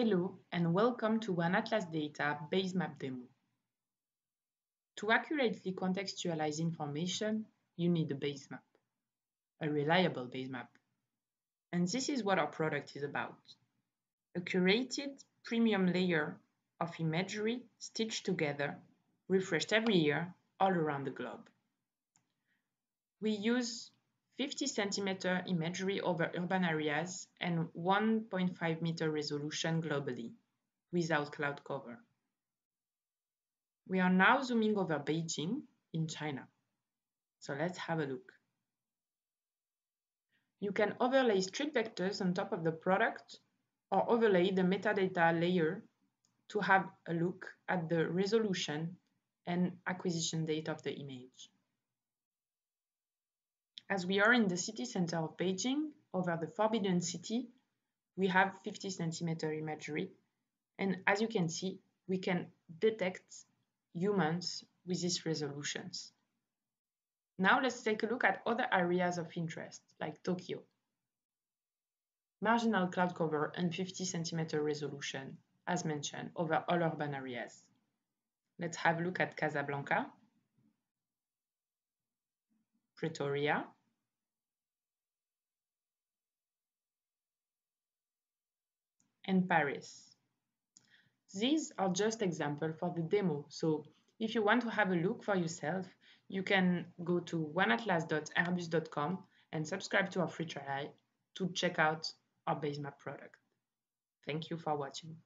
Hello and welcome to OneAtlas Data base map demo. To accurately contextualize information, you need a base map, a reliable base map. And this is what our product is about. A curated premium layer of imagery stitched together, refreshed every year all around the globe. We use 50 centimeter imagery over urban areas and 1.5 meter resolution globally, without cloud cover. We are now zooming over Beijing in China. So let's have a look. You can overlay street vectors on top of the product or overlay the metadata layer to have a look at the resolution and acquisition date of the image. As we are in the city center of Beijing, over the Forbidden City, we have 50 centimeter imagery. And as you can see, we can detect humans with these resolutions. Now let's take a look at other areas of interest, like Tokyo. Marginal cloud cover and 50 centimeter resolution, as mentioned, over all urban areas. Let's have a look at Casablanca, Pretoria, and Paris. These are just examples for the demo, so if you want to have a look for yourself, you can go to oneatlas.airbus.com and subscribe to our free trial to check out our base map product. Thank you for watching.